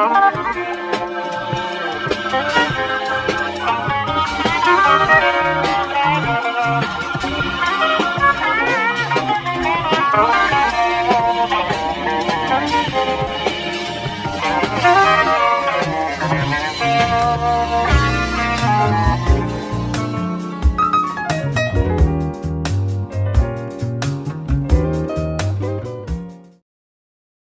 Oh.